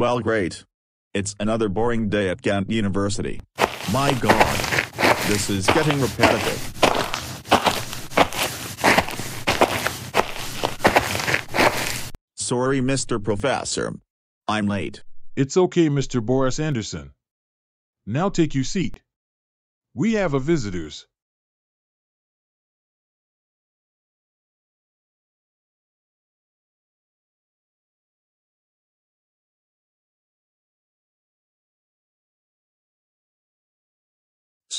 Well great. It's another boring day at Ghent University. My god. This is getting repetitive. Sorry Mr. Professor. I'm late. It's okay, Mr. Boris Anderson. Now take your seat. We have a visitors.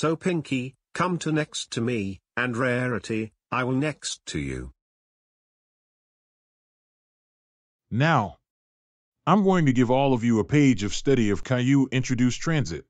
So Pinkie, come to next to me, and Rarity, I will next to you. Now, I'm going to give all of you a page of study of Caillou Introduce Transit.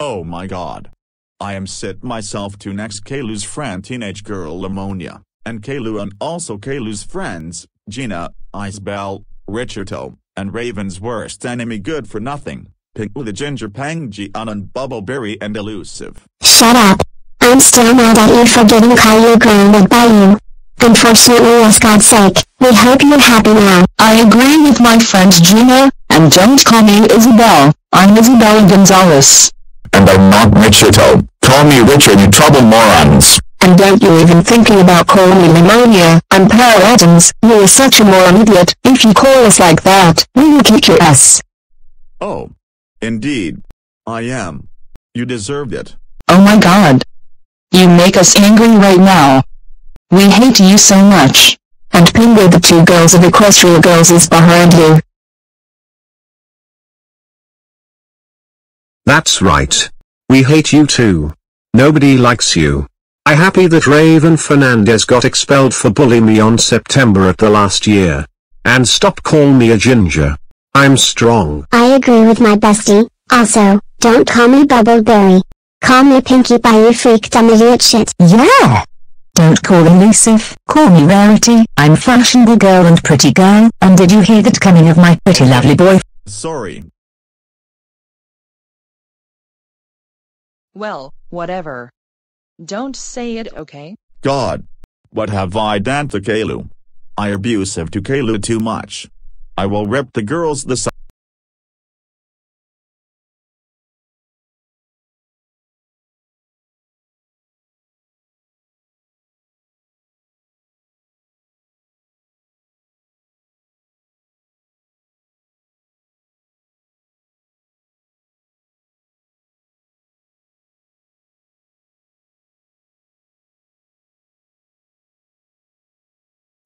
Oh my god. I am sit myself to next Caillou's friend teenage girl Lamonia, and Caillou and also Caillou's friends, Gina, Isabel, Richardo, and Raven's worst enemy good for nothing, Pinku the Ginger Pangy and Bubbleberry and Elusive. Shut up. I'm still mad at you for getting Caillou grounded by you. Unfortunately yes God's sake, we hope you're happy now. I agree with my friend Gina, and don't call me Isabel, I'm Isabella Gonzalez. And I'm not Richardo. Call me Richard you trouble morons. And don't you even thinking about calling me pneumonia, I'm Pearl Adams, you're such a moron idiot, if you call us like that, we will kick your ass. Oh. Indeed. I am. You deserved it. Oh my god. You make us angry right now. We hate you so much. And Pingu the two girls of Equestria Girls is behind you. That's right. We hate you too. Nobody likes you. I happy that Raven Fernandez got expelled for bullying me on September at the last year. And stop call me a ginger. I'm strong. I agree with my bestie. Also, don't call me Bubbleberry. Call me Pinkie by you freak dumb idiot shit. Yeah! Don't call me elusive, call me Rarity, I'm fashionable girl and pretty girl, and did you hear that coming of my pretty lovely boy? Sorry. Well, whatever. Don't say it, okay? God. What have I done to Caillou? I abusive to Caillou too much. I will rip the girls the si-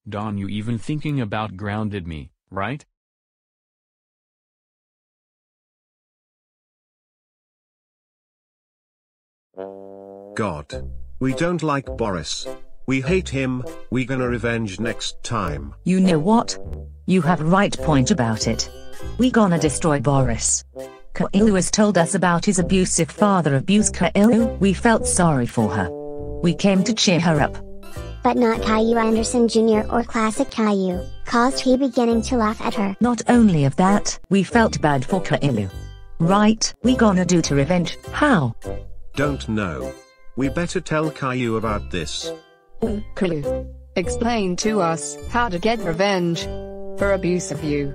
Don you even thinking about grounded me, right? God. We don't like Boris. We hate him, we gonna revenge next time. You know what? You have right point about it. We gonna destroy Boris. Caillou has told us about his abusive father abuse Caillou. We felt sorry for her. We came to cheer her up. But not Caillou Anderson Jr. or Classic Caillou, caused he beginning to laugh at her. Not only of that, we felt bad for Caillou. Right, we gonna do to revenge, how? Don't know. We better tell Caillou about this. Mm, Clue. Explain to us how to get revenge for abuse of you.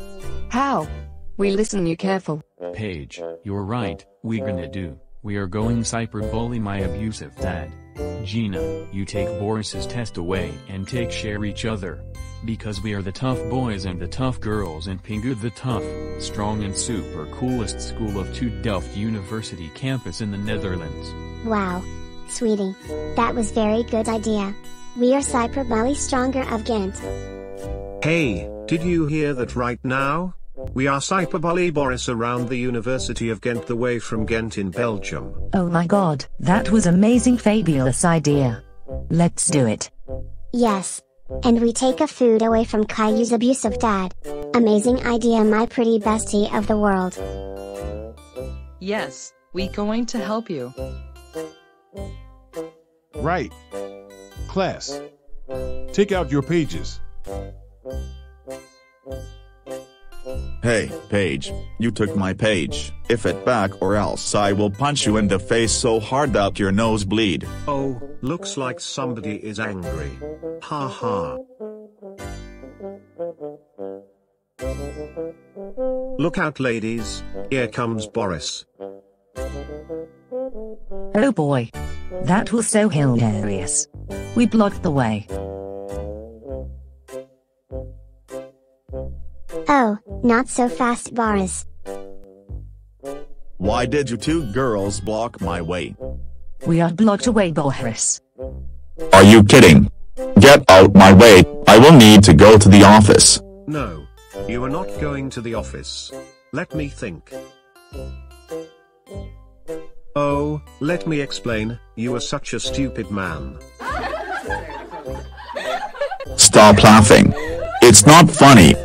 How? We listen you careful. Paige, you're right, we gonna do. We are going cyberbully my abusive dad. Gina, you take Boris's test away and take share each other. Because we are the tough boys and the tough girls and Pingu the tough, strong and super coolest school of two Delft University campus in the Netherlands. Wow. Sweetie. That was very good idea. We are Cyberbully Stronger of Ghent. Hey, did you hear that right now? We are Cyberbully Boris around the University of Ghent the way from Ghent in Belgium. Oh my god, that was amazing fabulous idea. Let's do it. Yes. And we take a food away from Caillou's abusive dad. Amazing idea my pretty bestie of the world. Yes, we going to help you. Right. Class. Take out your pages. Hey, Paige, you took my page. If it back or else I will punch you in the face so hard that your nose bleed. Oh, looks like somebody is angry. Ha ha. Look out ladies, here comes Boris. Oh boy. That was so hilarious. We blocked the way. Oh, not so fast Boris. Why did you two girls block my way? We are blocked away Boris. Are you kidding? Get out my way, I will need to go to the office. No. You are not going to the office. Let me think. Oh, let me explain, you are such a stupid man. Stop laughing. It's not funny.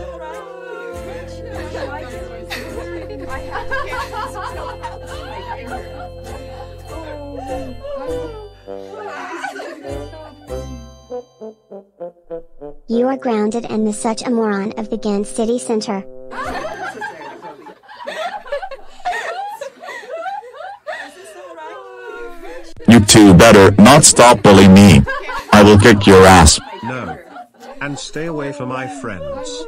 Grounded and the such a moron of the Ghent city center. You two better not stop bullying me. I will kick your ass. No. And stay away from my friends.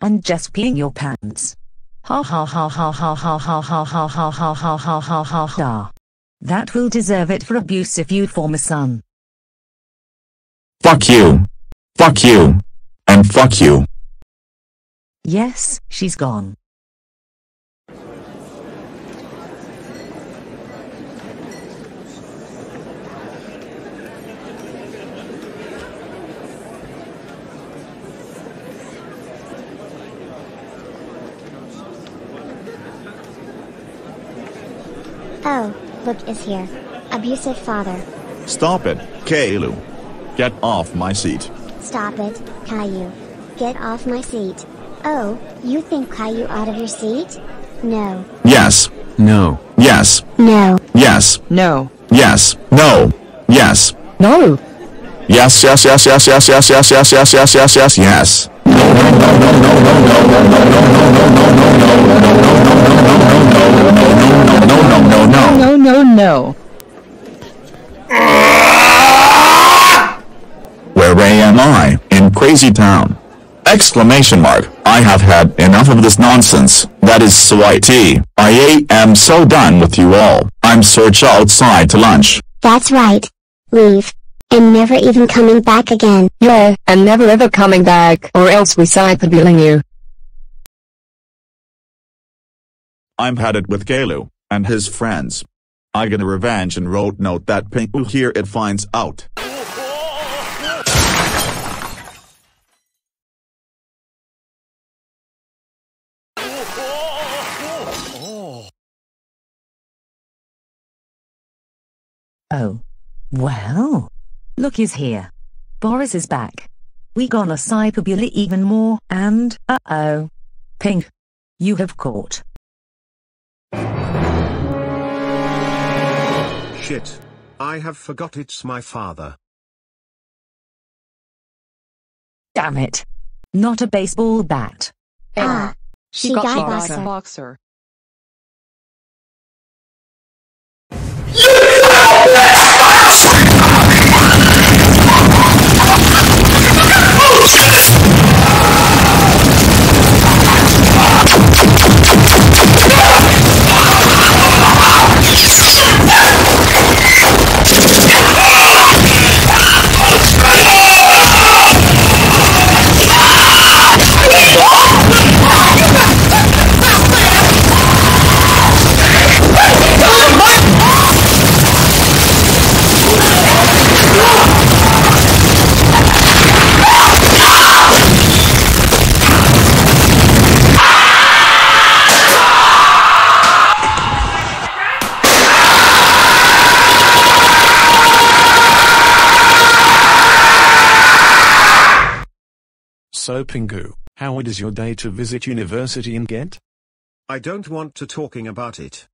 And just peeing your pants. Ha ha ha ha ha ha ha ha ha ha ha ha ha ha ha ha. That will deserve it for abuse if you former son. Fuck you. Fuck you. And fuck you. Yes, she's gone. Oh, look is here. Abusive father. Stop it, Caillou. Get off my seat. Stop it, Caillou. Get off my seat. Oh, you think Caillou out of your seat? No. Yes. No. Yes. No. Yes. No. Yes. No. Yes. No. Yes, yes, yes, yes, yes, yes, yes, yes, yes, yes, yes, yes, yes. No, no, no. No, no, no. No no no no no no no no no no no, no, no, no, no, no, no, no, no, no, no. Where am I? In Crazy Town. Exclamation mark. I have had enough of this nonsense. That is so IT. I am so done with you all. I'm search outside to lunch. That's right. Leave. And never even coming back again. Yeah, and never ever coming back, or else we cyberbullying you. I'm headed with Caillou and his friends. I get a revenge and wrote note that Pink will hear it finds out. Oh. Well. Look is here. Boris is back. We gonna cyberbully even more, and, uh-oh. Pink. You have caught. Shit. I have forgot it's my father. Damn it. Not a baseball bat. Ah. She, got, She boxer. got a boxer. So Pingu, how how is your day to visit university in Ghent? I don't want to talking about it.